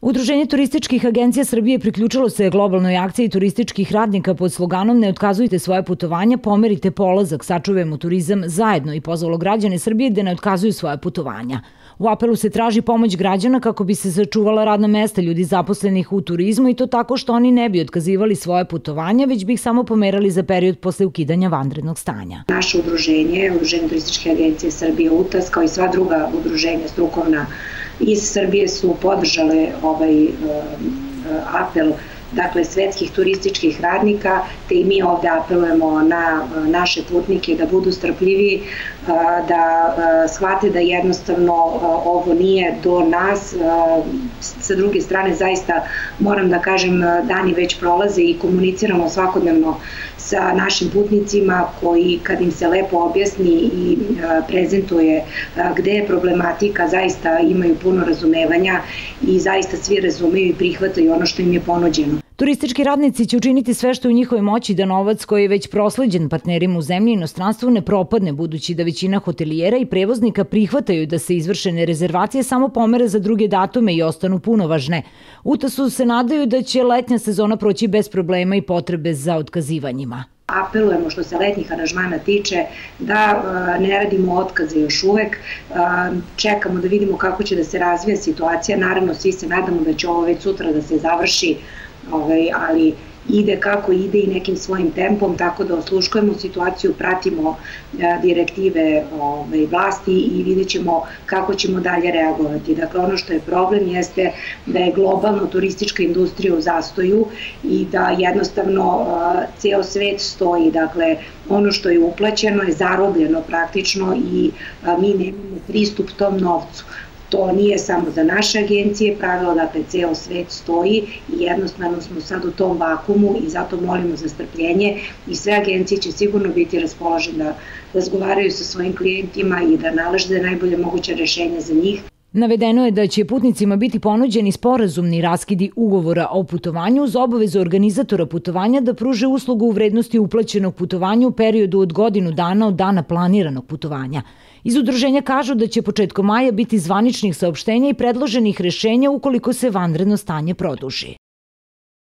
Udruženje turističkih agencija Srbije priključilo se globalnoj akciji turističkih radnika pod sloganom Ne otkazujte svoje putovanja, pomerite polazak, sačuvajmo turizam zajedno i pozvalo građane Srbije da ne otkazuju svoje putovanja. U apelu se traži pomoć građana kako bi se sačuvala radna mesta ljudi zaposlenih u turizmu i to tako što oni ne bi otkazivali svoje putovanja, već bi ih samo pomerali za period posle ukidanja vanrednog stanja. Naše udruženje, Udruženje turističke agencije Srbije UTAS, kao i sva druga udruženja strukovna iz Srbije su podržale ovaj uh, apel dakle svetskih turističkih radnika, te i mi ovde apelujemo na naše putnike da budu strpljivi, da shvate da jednostavno ovo nije do nas. Sa druge strane, zaista moram da kažem, dani već prolaze i komuniciramo svakodnevno sa našim putnicima koji kad im se lepo objasni i prezentuje gde je problematika, zaista imaju puno razumevanja i zaista svi razumeju i prihvataju ono što im je ponuđeno. Turistički radnici će učiniti sve što je u njihovoj moći da novac koji je već prosleđen partnerima u zemlji i inostranstvu ne propadne, budući da većina hotelijera i prevoznika prihvataju da se izvršene rezervacije samo pomere za druge datume i ostanu punovažne. Utasu se nadaju da će letnja sezona proći bez problema i potrebe za otkazivanjima apelujemo što se letnjih aranžmana tiče da ne radimo otkaze još uvek, čekamo da vidimo kako će da se razvija situacija, naravno svi se nadamo da će ovo već sutra da se završi ovaj, ali ide kako ide i nekim svojim tempom, tako da osluškujemo situaciju, pratimo e, direktive ovaj, vlasti i vidjet ćemo kako ćemo dalje reagovati. Dakle, ono što je problem jeste da je globalno turistička industrija u zastoju i da jednostavno e, ceo svet stoji, dakle, ono što je uplaćeno je zarobljeno praktično i e, mi nemamo pristup tom novcu. To nije samo za naše agencije pravilo, dakle ceo svet stoji i jednostavno smo sad u tom vakumu i zato molimo za strpljenje i sve agencije će sigurno biti raspoložene da razgovaraju sa svojim klijentima i da nalaže najbolje moguće rešenje za njih. Navedeno je da će putnicima biti ponuđeni sporazumni raskidi ugovora o putovanju uz obavezu organizatora putovanja da pruže uslugu u vrednosti uplaćenog putovanja u periodu od godinu dana od dana planiranog putovanja. Iz udruženja kažu da će početkom maja biti zvaničnih saopštenja i predloženih rešenja ukoliko se vanredno stanje produži.